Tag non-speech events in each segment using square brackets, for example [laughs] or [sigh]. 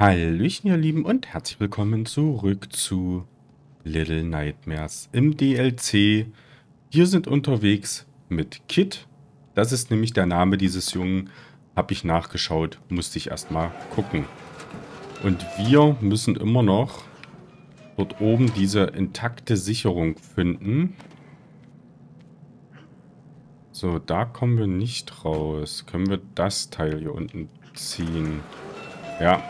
Hallöchen ihr Lieben und herzlich willkommen zurück zu Little Nightmares im DLC. Wir sind unterwegs mit Kit. Das ist nämlich der Name dieses Jungen. Habe ich nachgeschaut, musste ich erstmal gucken. Und wir müssen immer noch dort oben diese intakte Sicherung finden. So, da kommen wir nicht raus. Können wir das Teil hier unten ziehen? Ja,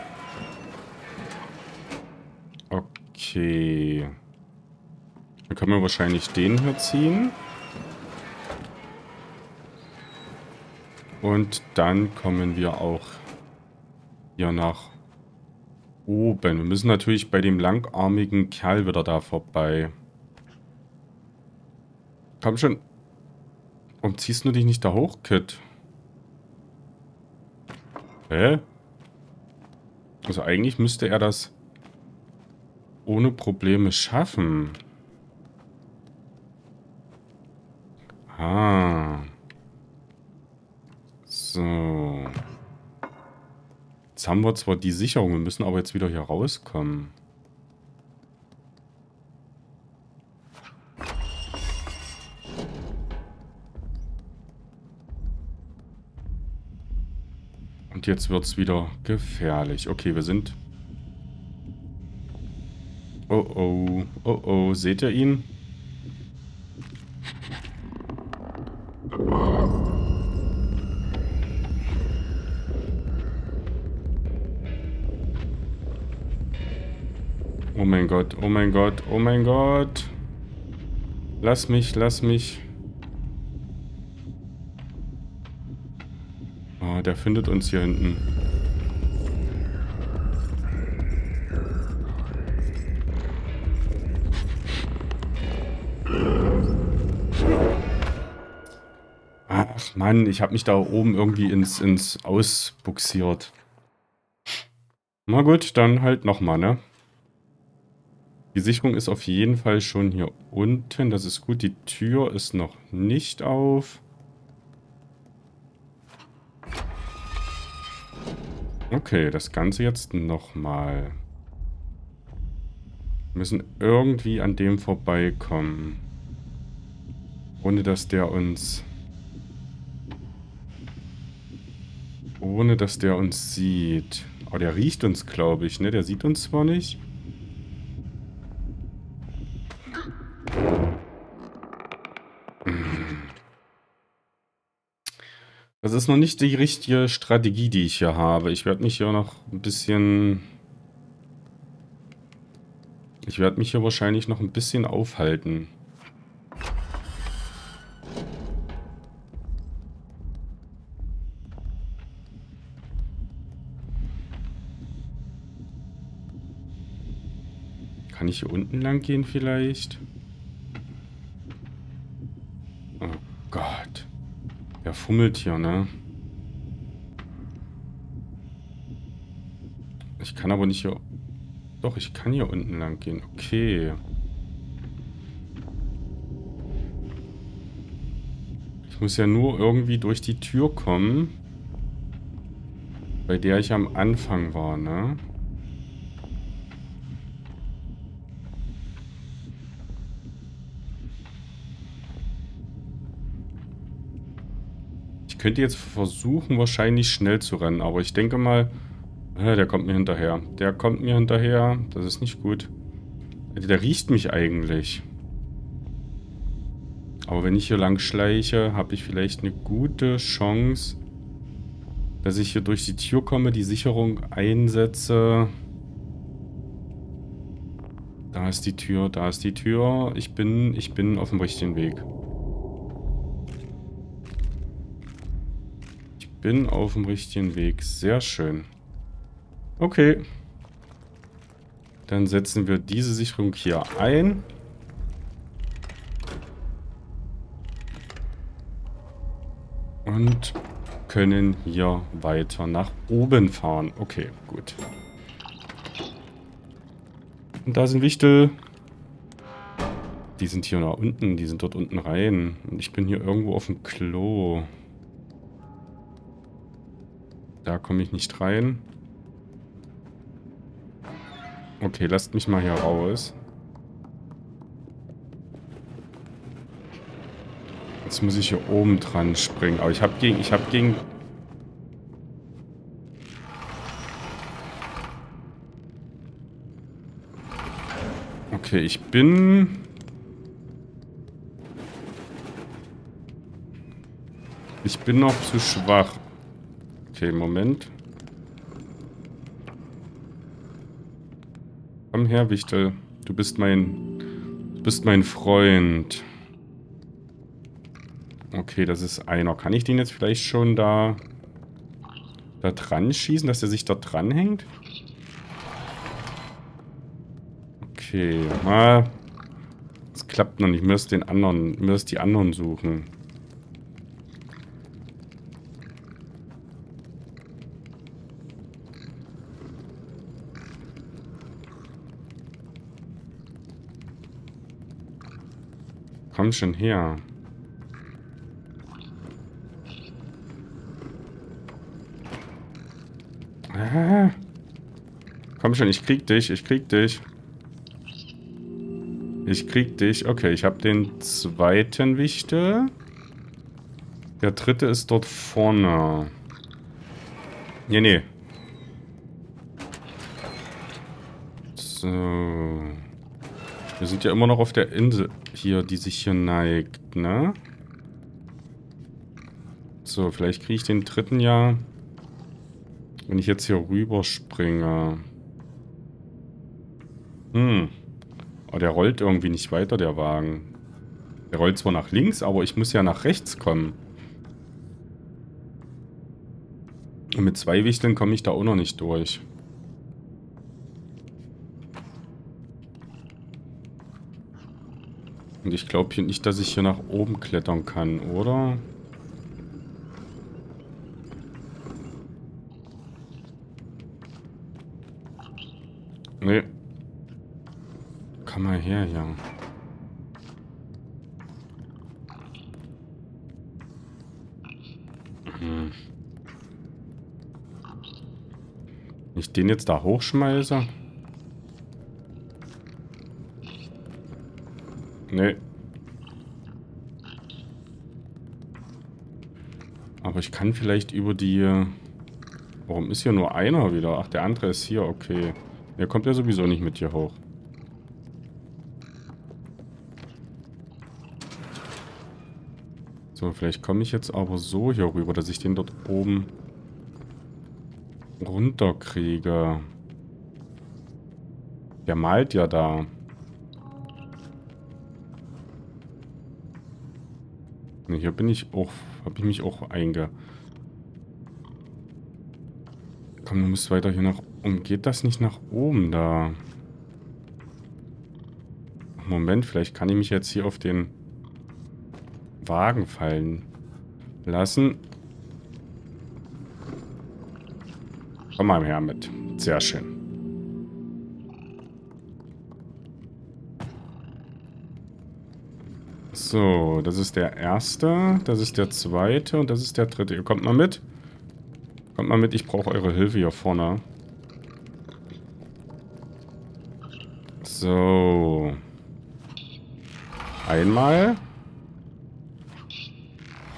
Okay. Dann können wir wahrscheinlich den hier ziehen. Und dann kommen wir auch hier nach oben. Wir müssen natürlich bei dem langarmigen Kerl wieder da vorbei. Komm schon. Warum ziehst du dich nicht da hoch, Kit? Hä? Also eigentlich müsste er das ohne Probleme schaffen. Ah. So. Jetzt haben wir zwar die Sicherung, wir müssen aber jetzt wieder hier rauskommen. Und jetzt wird es wieder gefährlich. Okay, wir sind Oh oh, oh oh, seht ihr ihn? Oh mein Gott, oh mein Gott, oh mein Gott. Lass mich, lass mich. Oh, der findet uns hier hinten. Mann, ich habe mich da oben irgendwie ins, ins Ausbuxiert. Na gut, dann halt nochmal, ne? Die Sicherung ist auf jeden Fall schon hier unten. Das ist gut. Die Tür ist noch nicht auf. Okay, das Ganze jetzt nochmal. Wir müssen irgendwie an dem vorbeikommen. Ohne dass der uns Ohne, dass der uns sieht. Aber der riecht uns, glaube ich, ne? Der sieht uns zwar nicht. Das ist noch nicht die richtige Strategie, die ich hier habe. Ich werde mich hier noch ein bisschen... Ich werde mich hier wahrscheinlich noch ein bisschen aufhalten. Ich hier unten lang gehen vielleicht? Oh Gott. Der fummelt hier, ne? Ich kann aber nicht hier... Doch, ich kann hier unten lang gehen. Okay. Ich muss ja nur irgendwie durch die Tür kommen. Bei der ich am Anfang war, ne? Könnte jetzt versuchen, wahrscheinlich schnell zu rennen. Aber ich denke mal, äh, der kommt mir hinterher. Der kommt mir hinterher. Das ist nicht gut. Der riecht mich eigentlich. Aber wenn ich hier lang schleiche, habe ich vielleicht eine gute Chance, dass ich hier durch die Tür komme, die Sicherung einsetze. Da ist die Tür, da ist die Tür. Ich bin, ich bin auf dem richtigen Weg. Bin auf dem richtigen Weg. Sehr schön. Okay. Dann setzen wir diese Sicherung hier ein. Und können hier weiter nach oben fahren. Okay, gut. Und da sind Wichtel. Die sind hier nach unten, die sind dort unten rein. Und ich bin hier irgendwo auf dem Klo. Da komme ich nicht rein. Okay, lasst mich mal hier raus. Jetzt muss ich hier oben dran springen. Aber ich habe gegen... Ich habe gegen... Okay, ich bin... Ich bin noch zu schwach. Okay, Moment. Komm her, Wichtel. Du bist mein... Du bist mein Freund. Okay, das ist einer. Kann ich den jetzt vielleicht schon da... Da dran schießen, dass er sich da dranhängt? Okay, ah, Das klappt noch nicht. Ich muss den anderen... Ich muss die anderen suchen. Komm schon her. Ah. Komm schon, ich krieg dich, ich krieg dich. Ich krieg dich. Okay, ich habe den zweiten Wichte. Der dritte ist dort vorne. Nee, nee. So. Wir sind ja immer noch auf der Insel hier, die sich hier neigt, ne? So, vielleicht kriege ich den dritten ja, wenn ich jetzt hier rüber springe. Hm. Oh, der rollt irgendwie nicht weiter, der Wagen. Der rollt zwar nach links, aber ich muss ja nach rechts kommen. Und mit zwei Wichteln komme ich da auch noch nicht durch. Und ich glaube hier nicht, dass ich hier nach oben klettern kann, oder? Nee. Komm mal her, ja. Hm. Ich den jetzt da hochschmeiße? Nee. Aber ich kann vielleicht über die... Warum ist hier nur einer wieder? Ach, der andere ist hier, okay. Der kommt ja sowieso nicht mit hier hoch. So, vielleicht komme ich jetzt aber so hier rüber, dass ich den dort oben runterkriege. Der malt ja da. Ne, hier bin ich auch, habe ich mich auch einge... Komm, du musst weiter hier nach oben. Geht das nicht nach oben da? Moment, vielleicht kann ich mich jetzt hier auf den Wagen fallen lassen. Komm mal her mit. Sehr schön. So, das ist der erste, das ist der zweite und das ist der dritte. Ihr kommt mal mit. Kommt mal mit, ich brauche eure Hilfe hier vorne. So. Einmal.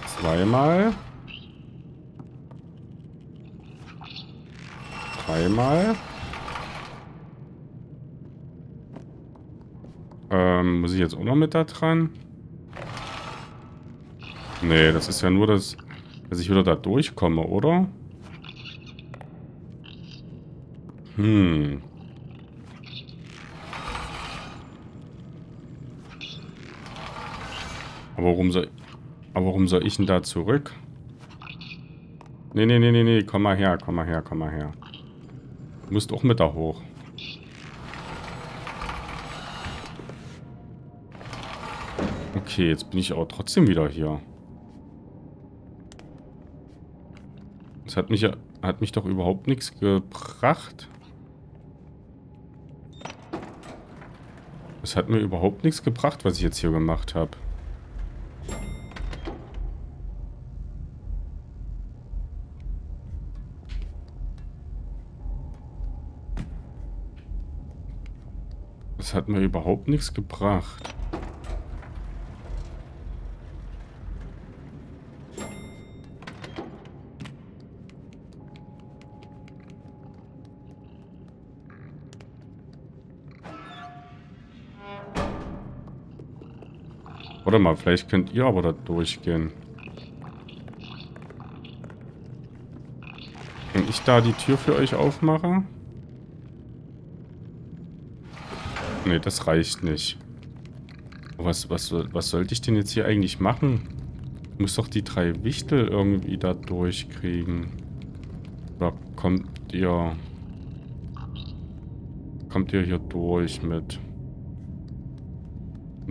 Zweimal. Dreimal. Ähm, muss ich jetzt auch noch mit da dran? Nee, das ist ja nur, das, dass ich wieder da durchkomme, oder? Hm. Aber warum soll... Aber warum soll ich denn da zurück? Nee, nee, nee, nee, nee. Komm mal her, komm mal her, komm mal her. Du musst auch mit da hoch. Okay, jetzt bin ich aber trotzdem wieder hier. Das hat mich hat mich doch überhaupt nichts gebracht. Das hat mir überhaupt nichts gebracht, was ich jetzt hier gemacht habe. Das hat mir überhaupt nichts gebracht. Warte mal, vielleicht könnt ihr aber da durchgehen. Wenn ich da die Tür für euch aufmache? Ne, das reicht nicht. Was, was, was sollte ich denn jetzt hier eigentlich machen? Ich muss doch die drei Wichtel irgendwie da durchkriegen. Oder kommt ihr... Kommt ihr hier durch mit...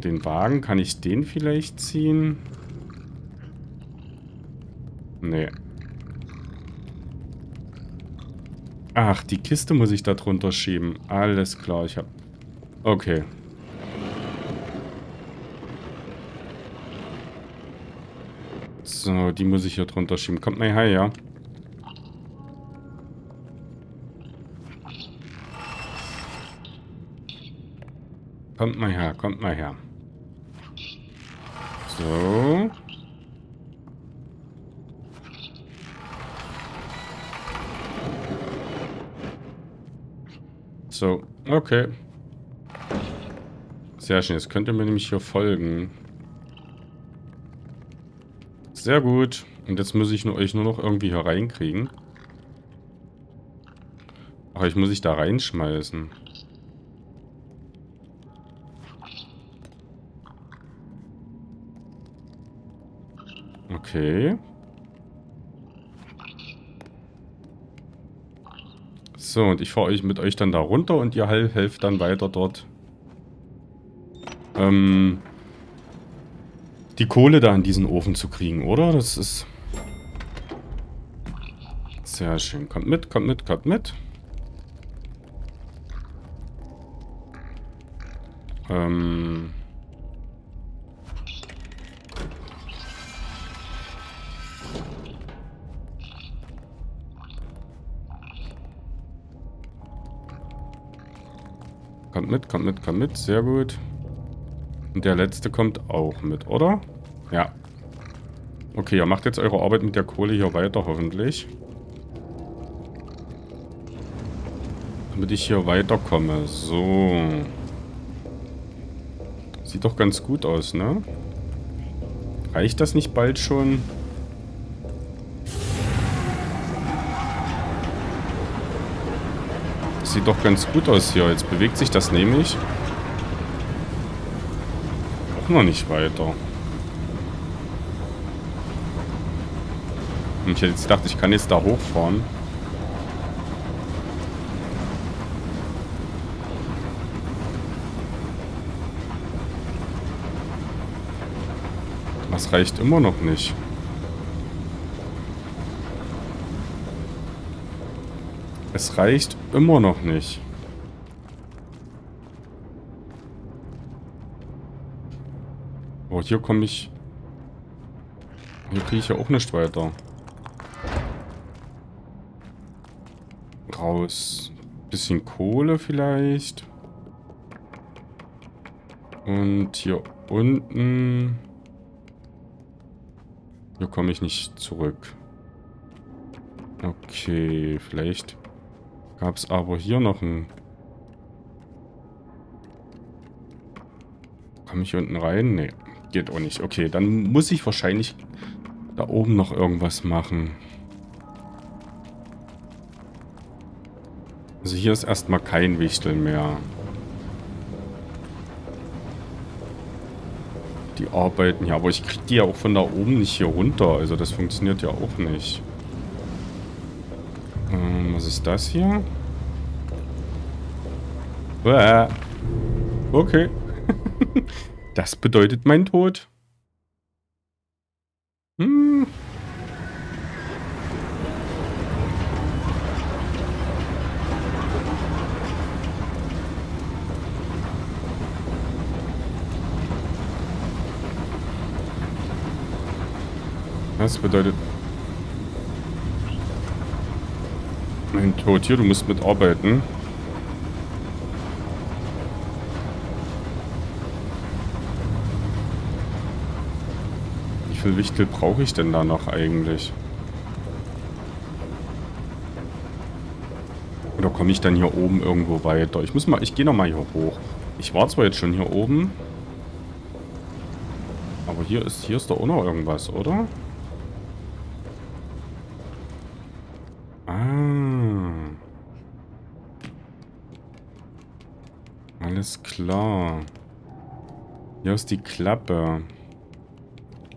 Den Wagen, kann ich den vielleicht ziehen? Nee. Ach, die Kiste muss ich da drunter schieben. Alles klar, ich hab... Okay. So, die muss ich hier drunter schieben. Kommt mal her, ja. Kommt mal her, kommt mal her. So. So, okay. Sehr schön, jetzt könnt ihr mir nämlich hier folgen. Sehr gut. Und jetzt muss ich nur, euch nur noch irgendwie hier reinkriegen. Ach, ich muss ich da reinschmeißen. Okay. So, und ich fahre euch mit euch dann da runter und ihr helft dann weiter dort. Ähm, die Kohle da in diesen Ofen zu kriegen, oder? Das ist... Sehr schön. Kommt mit, kommt mit, kommt mit. Ähm... Kommt mit, kommt mit, kommt mit. Sehr gut. Und der letzte kommt auch mit, oder? Ja. Okay, ihr macht jetzt eure Arbeit mit der Kohle hier weiter, hoffentlich. Damit ich hier weiterkomme. So. Sieht doch ganz gut aus, ne? Reicht das nicht bald schon? Sieht doch ganz gut aus hier. Jetzt bewegt sich das nämlich. Auch noch nicht weiter. Und ich hätte jetzt gedacht, ich kann jetzt da hochfahren. Das reicht immer noch nicht. Es reicht immer noch nicht. Oh, hier komme ich... Hier kriege ich ja auch nicht weiter. Raus. Bisschen Kohle vielleicht. Und hier unten... Hier komme ich nicht zurück. Okay, vielleicht Gab es aber hier noch ein... Komme ich unten rein? Nee, geht auch nicht. Okay, dann muss ich wahrscheinlich da oben noch irgendwas machen. Also hier ist erstmal kein Wichtel mehr. Die arbeiten hier, aber ich kriege die ja auch von da oben nicht hier runter. Also das funktioniert ja auch nicht. Ist das hier? Uah. Okay. [laughs] das bedeutet mein Tod. Hm. Das bedeutet hin tot. Hier, du musst mitarbeiten. Wie viel Wichtel brauche ich denn da noch eigentlich? Oder komme ich dann hier oben irgendwo weiter? Ich muss mal, ich gehe nochmal hier hoch. Ich war zwar jetzt schon hier oben. Aber hier ist, hier ist doch auch noch irgendwas, oder? Klar. Hier ist die Klappe.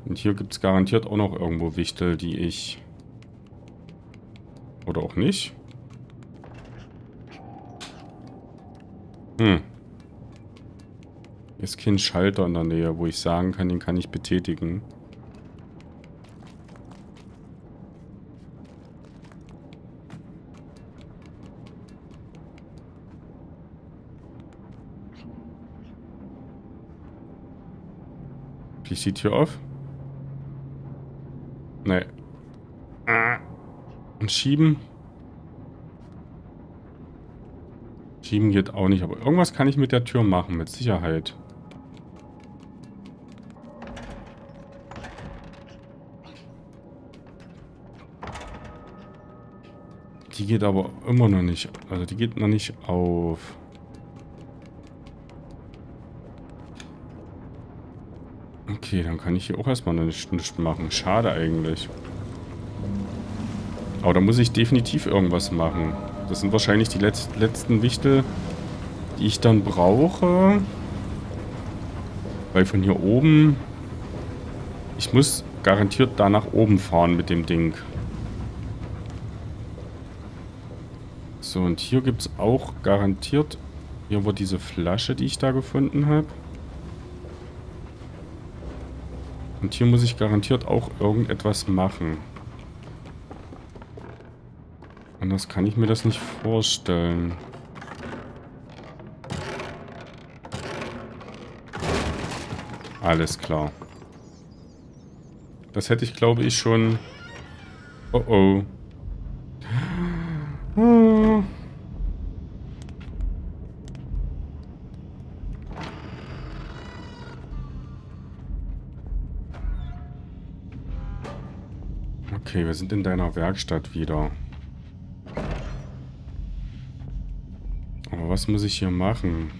Und hier gibt es garantiert auch noch irgendwo Wichtel, die ich... Oder auch nicht. Hm. Hier ist kein Schalter in der Nähe, wo ich sagen kann, den kann ich betätigen. Sieht hier auf? Nee. Und schieben. Schieben geht auch nicht, aber irgendwas kann ich mit der Tür machen, mit Sicherheit. Die geht aber immer noch nicht, also die geht noch nicht auf. Okay, dann kann ich hier auch erstmal nichts machen. Schade eigentlich. Aber da muss ich definitiv irgendwas machen. Das sind wahrscheinlich die Letz letzten Wichtel, die ich dann brauche. Weil von hier oben... Ich muss garantiert da nach oben fahren mit dem Ding. So, und hier gibt es auch garantiert... Hier war diese Flasche, die ich da gefunden habe. Und hier muss ich garantiert auch irgendetwas machen. Anders kann ich mir das nicht vorstellen. Alles klar. Das hätte ich, glaube ich, schon... Oh oh. Okay, wir sind in deiner Werkstatt wieder. Aber was muss ich hier machen?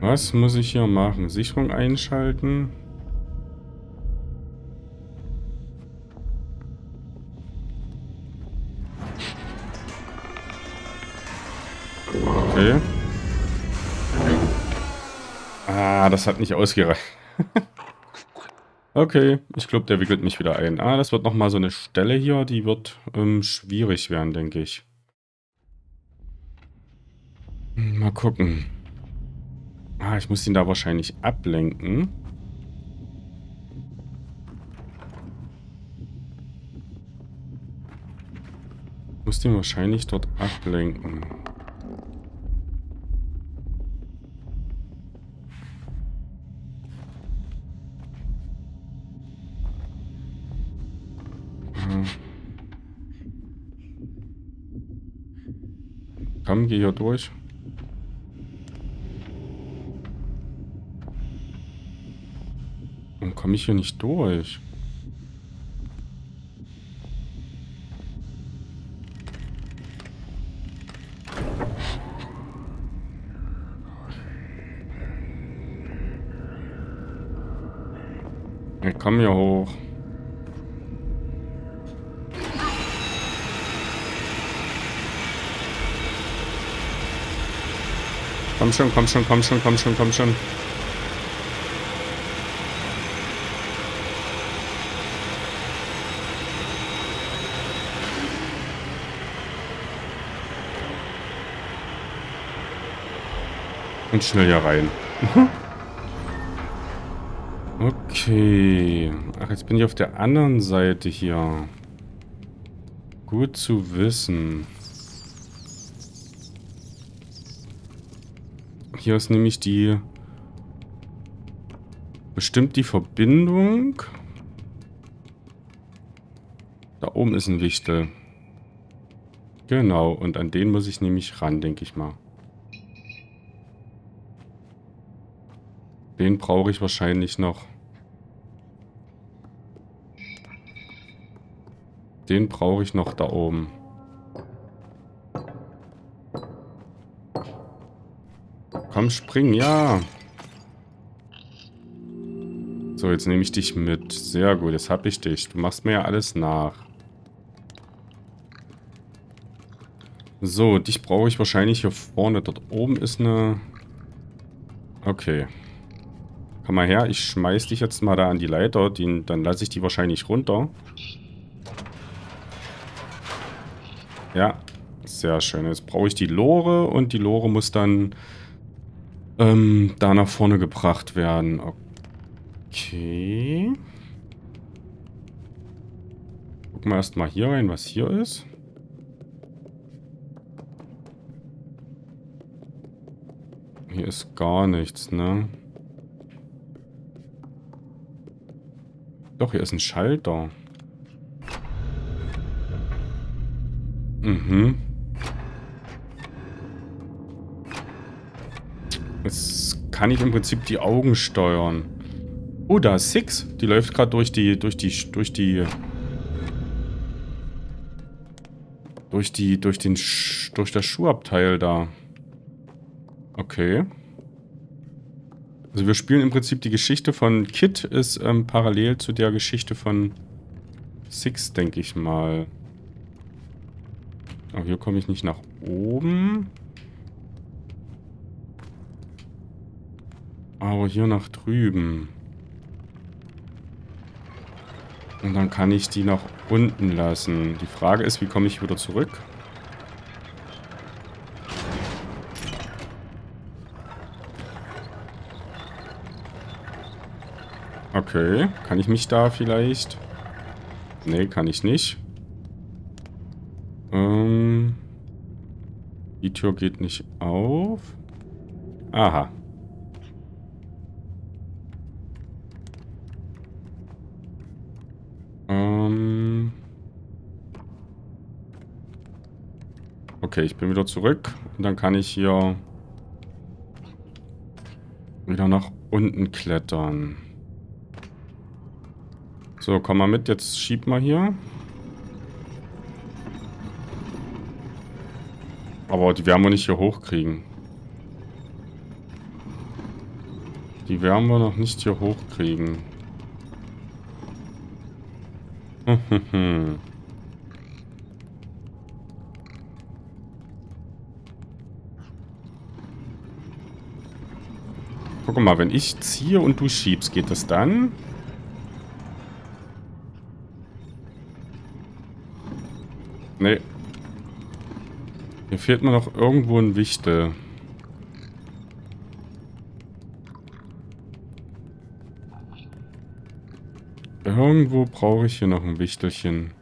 Was muss ich hier machen? Sicherung einschalten? Das hat nicht ausgereicht. [laughs] okay, ich glaube, der wickelt mich wieder ein. Ah, das wird nochmal so eine Stelle hier, die wird ähm, schwierig werden, denke ich. Hm, mal gucken. Ah, ich muss ihn da wahrscheinlich ablenken. Ich muss den wahrscheinlich dort ablenken. Komm, geh hier durch. Warum komme ich hier nicht durch? Ich komm hier hoch. Komm schon, komm schon, komm schon, komm schon, komm schon. Und schnell hier rein. okay. Ach, jetzt bin ich auf der anderen Seite hier. Gut zu wissen. Hier ist nämlich die... Bestimmt die Verbindung. Da oben ist ein Wichtel. Genau, und an den muss ich nämlich ran, denke ich mal. Den brauche ich wahrscheinlich noch. Den brauche ich noch da oben. Komm, spring, ja. So, jetzt nehme ich dich mit. Sehr gut, jetzt habe ich dich. Du machst mir ja alles nach. So, dich brauche ich wahrscheinlich hier vorne. Dort oben ist eine... Okay. Komm mal her, ich schmeiß dich jetzt mal da an die Leiter. Die, dann lasse ich die wahrscheinlich runter. Ja, sehr schön. Jetzt brauche ich die Lore und die Lore muss dann ähm, da nach vorne gebracht werden. Okay. Gucken wir erstmal hier rein, was hier ist. Hier ist gar nichts, ne? Doch, hier ist ein Schalter. Mhm. Jetzt kann ich im Prinzip die Augen steuern. Oh, da ist Six. Die läuft gerade durch die, durch die, durch die... Durch die, durch den, durch das Schuhabteil da. Okay. Also wir spielen im Prinzip die Geschichte von Kit ist ähm, parallel zu der Geschichte von Six, denke ich mal. Aber hier komme ich nicht nach oben. Aber hier nach drüben. Und dann kann ich die nach unten lassen. Die Frage ist, wie komme ich wieder zurück? Okay, kann ich mich da vielleicht... Nee, kann ich nicht. Ähm... Die Tür geht nicht auf. Aha. Ähm... Okay, ich bin wieder zurück. Und dann kann ich hier wieder nach unten klettern. So, komm mal mit. Jetzt schieb mal hier. Aber die werden wir nicht hier hochkriegen. Die werden wir noch nicht hier hochkriegen. [laughs] Guck mal, wenn ich ziehe und du schiebst, geht das dann? Nee. Hier fehlt mir noch irgendwo ein Wichtel. Irgendwo brauche ich hier noch ein Wichtelchen.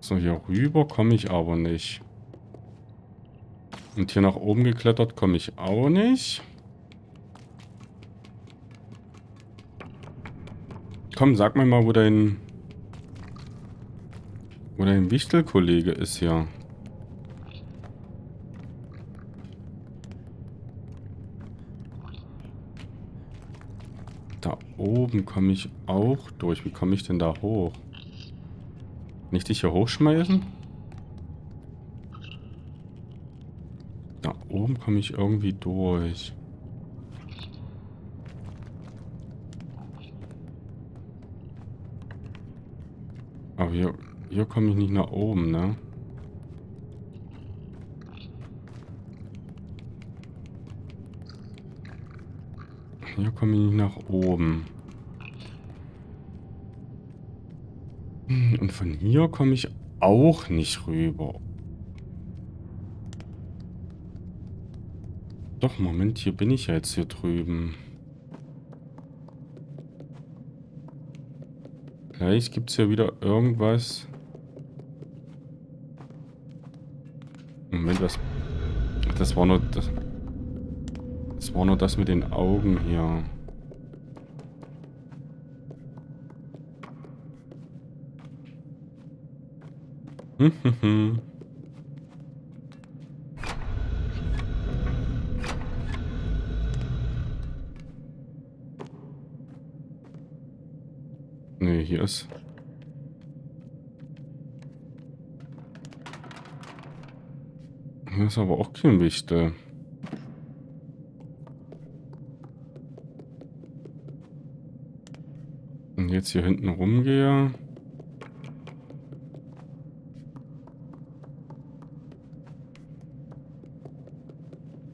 So, hier rüber komme ich aber nicht. Und hier nach oben geklettert komme ich auch nicht. Komm, sag mir mal, wo dein... Wo dein Wichtelkollege ist hier. Da oben komme ich auch durch. Wie komme ich denn da hoch? Nicht dich hier hochschmeißen? Da oben komme ich irgendwie durch. Aber hier, hier komme ich nicht nach oben, ne? Hier komme ich nicht nach oben. Hm, und von hier komme ich auch nicht rüber. Doch, Moment, hier bin ich ja jetzt hier drüben. Vielleicht gibt es ja wieder irgendwas. Moment, was... Das war nur... Das, das war nur das mit den Augen hier. Hm, hm, hm. Hier ist... Hier ist aber auch kein Wichtel. Und jetzt hier hinten rumgehe...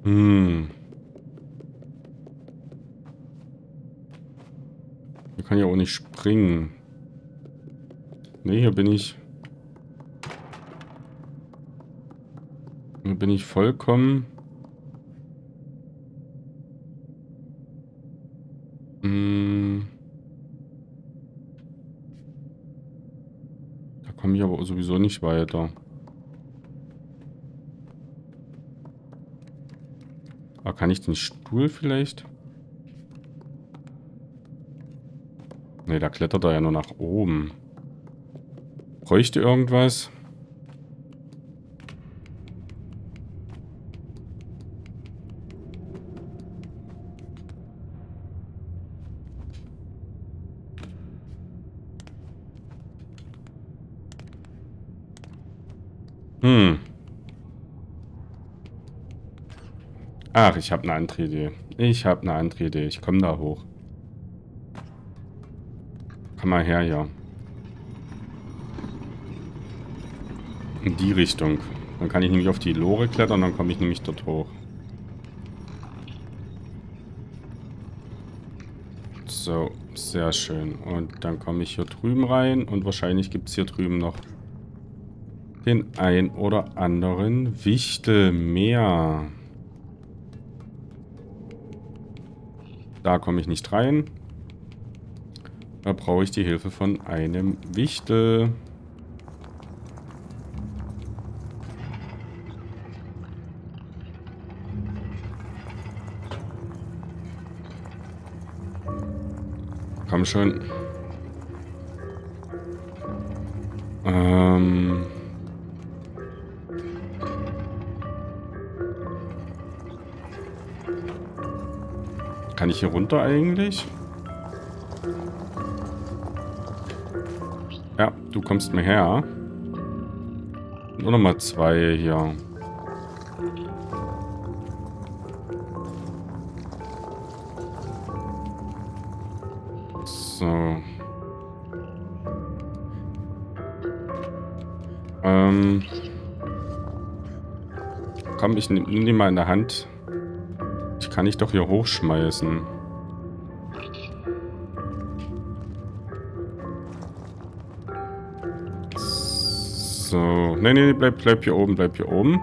Hm. Hier kann ich auch nicht springen. Ne, hier bin ich... Hier bin ich vollkommen... Hm. Da komme ich aber sowieso nicht weiter. Aber kann ich den Stuhl vielleicht? Ne, da klettert er ja nur nach oben. Bräuchte irgendwas? Hm. Ach, ich habe eine andere Idee. Ich habe eine andere Idee. Ich komme da hoch. Komm mal her, ja. In die Richtung. Dann kann ich nämlich auf die Lore klettern, dann komme ich nämlich dort hoch. So, sehr schön. Und dann komme ich hier drüben rein und wahrscheinlich gibt es hier drüben noch den ein oder anderen Wichtel mehr. Da komme ich nicht rein. Da brauche ich die Hilfe von einem Wichtel. Komm schon. Ähm... Kann ich hier runter eigentlich? Ja, du kommst mir her. Nur noch mal zwei hier. So. Ähm. Komm, ich nehme nehm die mal in der Hand. Ich kann ich doch hier hochschmeißen. So. Nee, nee, bleib, bleib hier oben, bleib hier oben.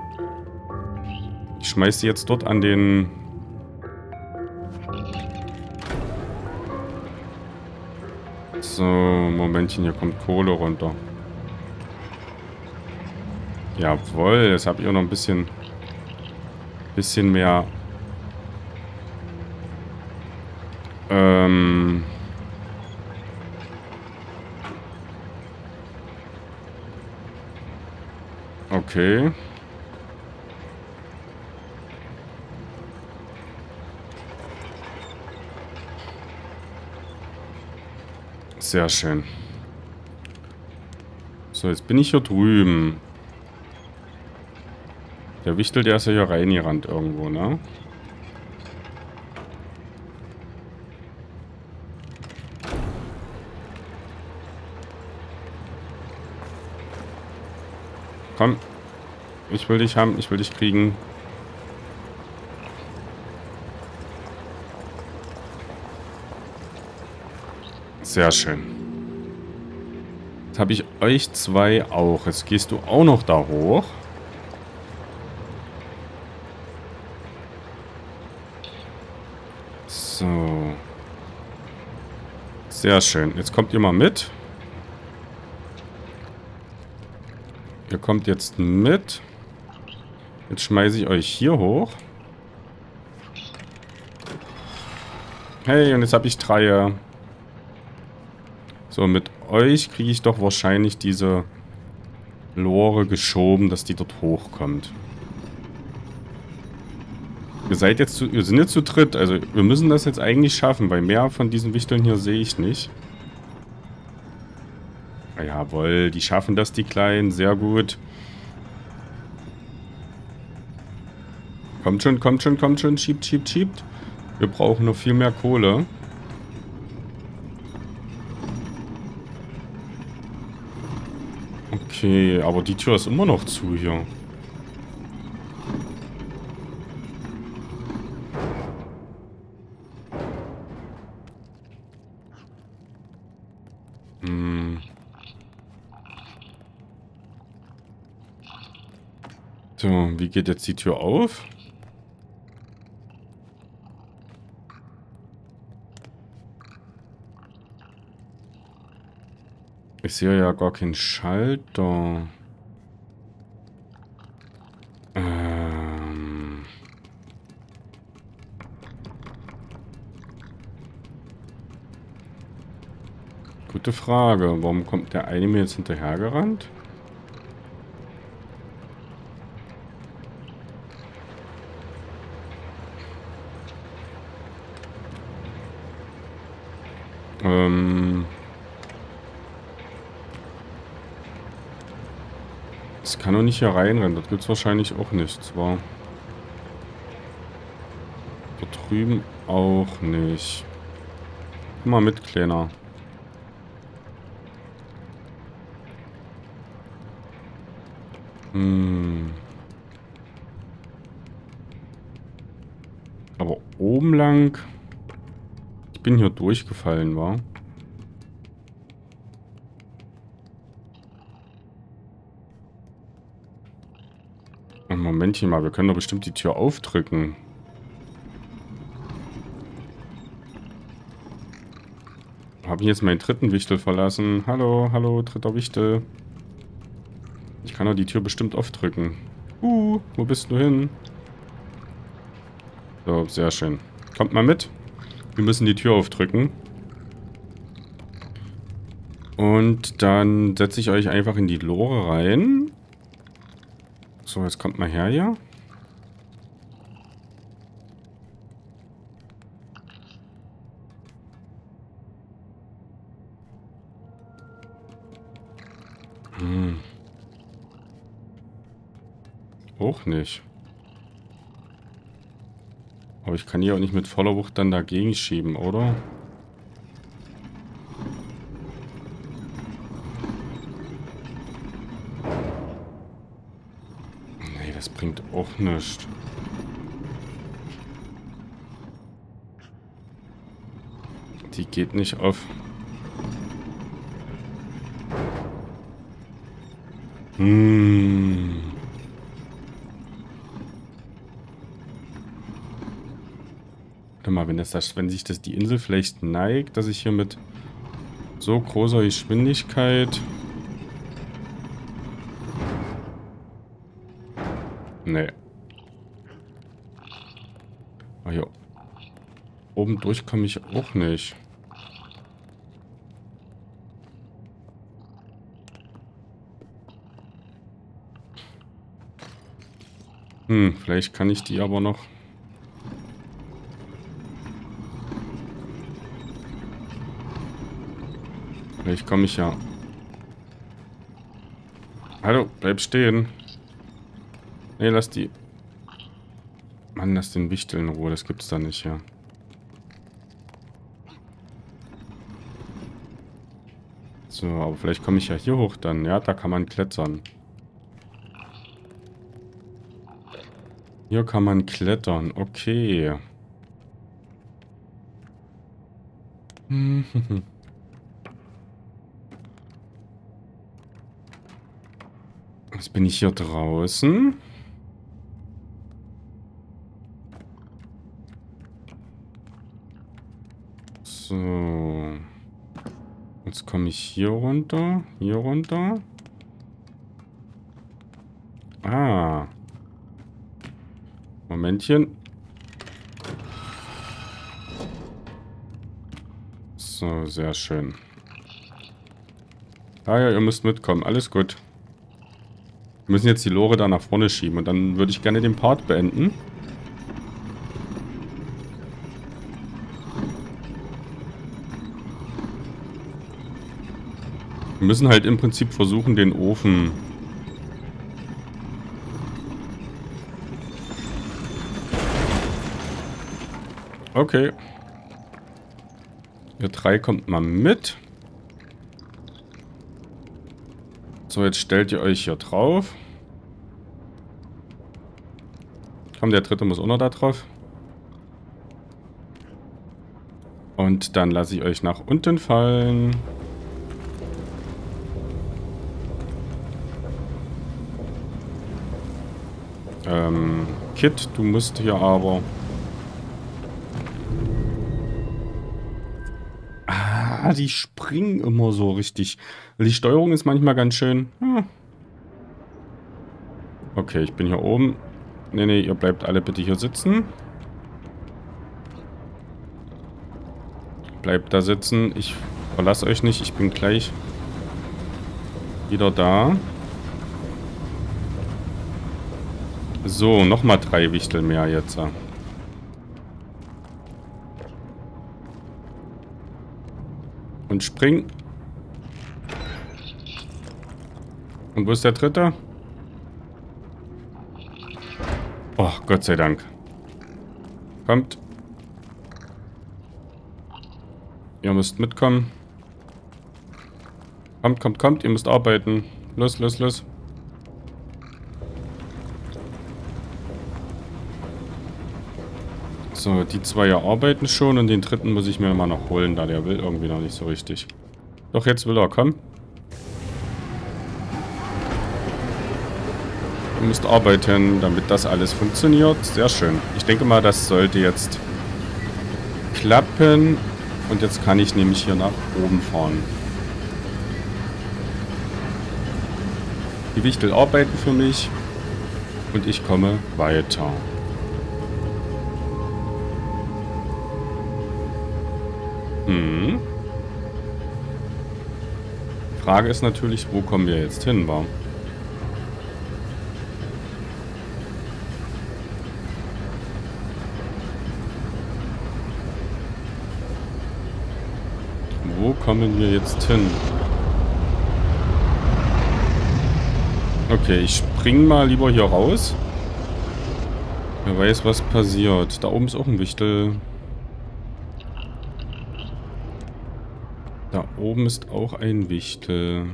Ich schmeiß sie jetzt dort an den... So, Momentchen, hier kommt Kohle runter. Jawohl, jetzt habe ich auch noch ein bisschen... Bisschen mehr Ähm. Okay. Sehr schön. So, jetzt bin ich hier drüben. Der Wichtel, der ist ja hier reingerannt irgendwo, ne? Komm. Ich will dich haben. Ich will dich kriegen. Sehr schön. Jetzt habe ich euch zwei auch. Jetzt gehst du auch noch da hoch. So. Sehr schön. Jetzt kommt ihr mal mit. Ihr kommt jetzt mit. Jetzt schmeiße ich euch hier hoch. Hey, und jetzt habe ich drei. So, mit euch kriege ich doch wahrscheinlich diese Lore geschoben, dass die dort hochkommt. Ihr seid jetzt zu, ihr sind jetzt zu dritt, also wir müssen das jetzt eigentlich schaffen, weil mehr von diesen Wichteln hier sehe ich nicht. Jawohl, die schaffen das, die Kleinen, sehr gut. Kommt schon, kommt schon, kommt schon, schiebt, schiebt, schiebt. Wir brauchen noch viel mehr Kohle. Okay, aber die Tür ist immer noch zu hier. Hm. So, wie geht jetzt die Tür auf? Ich sehe ja gar keinen Schalter. Ähm. Gute Frage. Warum kommt der eine mir jetzt hinterhergerannt? Ähm... Das kann doch nicht hier reinrennen. Das gibt es wahrscheinlich auch nicht. Zwar. Da drüben auch nicht. Komm mal mit, Kleiner. Hm. Aber oben lang... Ich bin hier durchgefallen, war. Momentchen mal, wir können doch bestimmt die Tür aufdrücken. Habe ich jetzt meinen dritten Wichtel verlassen? Hallo, hallo, dritter Wichtel. Ich kann doch die Tür bestimmt aufdrücken. Uh, wo bist du hin? So, sehr schön. Kommt mal mit. Wir müssen die Tür aufdrücken. Und dann setze ich euch einfach in die Lore rein. So, jetzt kommt mal her hier. Hm. Auch nicht. Aber ich kann hier auch nicht mit voller Wucht dann dagegen schieben, oder? Bringt auch nichts. Die geht nicht auf. Hm. Warte mal, wenn, das, wenn sich das die Insel vielleicht neigt, dass ich hier mit so großer Geschwindigkeit Nee. Ah, hier oben durch komme ich auch nicht. Hm, vielleicht kann ich die aber noch... Vielleicht komme ich ja... Hallo, bleib stehen. Ne, lass die... Mann, lass den Wichtel in Ruhe. Das gibt's da nicht, ja. So, aber vielleicht komme ich ja hier hoch dann. Ja, da kann man klettern. Hier kann man klettern. Okay. [laughs] Jetzt bin ich hier draußen. So. Jetzt komme ich hier runter. Hier runter. Ah. Momentchen. So, sehr schön. Ah ja, ihr müsst mitkommen. Alles gut. Wir müssen jetzt die Lore da nach vorne schieben und dann würde ich gerne den Part beenden. Wir müssen halt im Prinzip versuchen, den Ofen... Okay. Ihr drei kommt mal mit. So, jetzt stellt ihr euch hier drauf. Komm, der dritte muss auch noch da drauf. Und dann lasse ich euch nach unten fallen. Ähm, Kit, du musst hier aber... Ah, die springen immer so richtig. Die Steuerung ist manchmal ganz schön. Hm. Okay, ich bin hier oben. Nee, nee, ihr bleibt alle bitte hier sitzen. Bleibt da sitzen. Ich verlasse euch nicht. Ich bin gleich wieder da. So, nochmal drei Wichtel mehr jetzt. Und spring. Und wo ist der dritte? Oh, Gott sei Dank. Kommt. Ihr müsst mitkommen. Kommt, kommt, kommt. Ihr müsst arbeiten. Los, los, los. So, die zwei ja arbeiten schon und den dritten muss ich mir mal noch holen, da der will irgendwie noch nicht so richtig. Doch, jetzt will er, komm. Ihr müsst arbeiten, damit das alles funktioniert. Sehr schön. Ich denke mal, das sollte jetzt klappen. Und jetzt kann ich nämlich hier nach oben fahren. Die Wichtel arbeiten für mich. Und ich komme weiter. Hm. Frage ist natürlich, wo kommen wir jetzt hin, war? Wo kommen wir jetzt hin? Okay, ich spring mal lieber hier raus. Wer weiß, was passiert. Da oben ist auch ein Wichtel. Da oben ist auch ein Wichtel.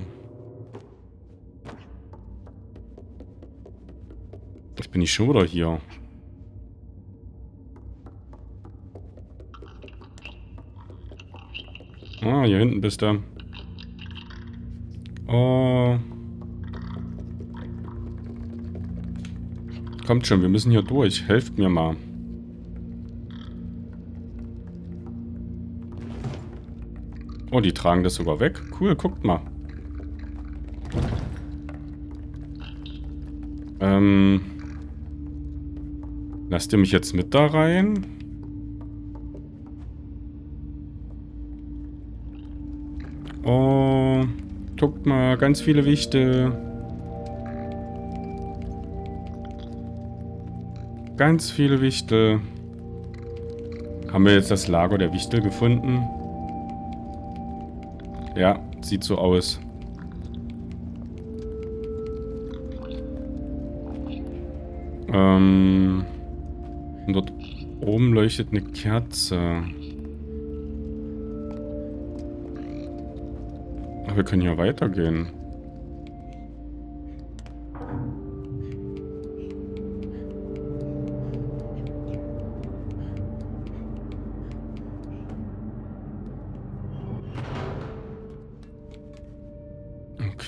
Jetzt bin ich schon wieder hier. Ah, hier hinten bist du. Oh. Kommt schon, wir müssen hier durch. Helft mir mal. Oh, die tragen das sogar weg. Cool, guckt mal. Ähm. Lasst ihr mich jetzt mit da rein? Oh, guckt mal, ganz viele Wichte. Ganz viele Wichte. Haben wir jetzt das Lager der Wichtel gefunden? Ja, sieht so aus. Ähm, dort oben leuchtet eine Kerze. Ach, wir können hier weitergehen.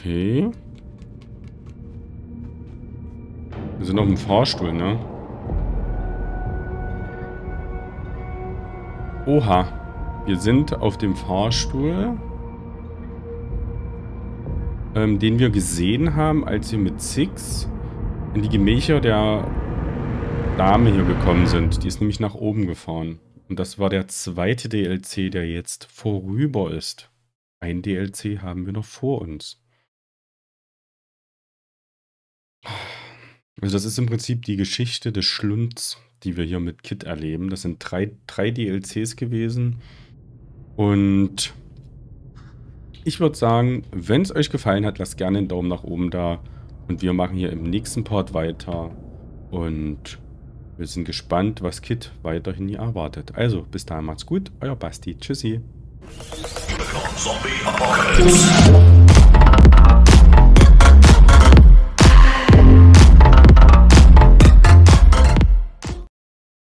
Okay. Wir sind auf dem Fahrstuhl, ne? Oha. Wir sind auf dem Fahrstuhl, ähm, den wir gesehen haben, als wir mit Six in die Gemächer der Dame hier gekommen sind. Die ist nämlich nach oben gefahren. Und das war der zweite DLC, der jetzt vorüber ist. Ein DLC haben wir noch vor uns. Also das ist im Prinzip die Geschichte des Schlunds, die wir hier mit Kit erleben. Das sind drei, drei DLCs gewesen. Und ich würde sagen, wenn es euch gefallen hat, lasst gerne einen Daumen nach oben da. Und wir machen hier im nächsten Part weiter. Und wir sind gespannt, was Kit weiterhin hier erwartet. Also, bis dahin macht's gut. Euer Basti. Tschüssi. Zombie Apocalypse.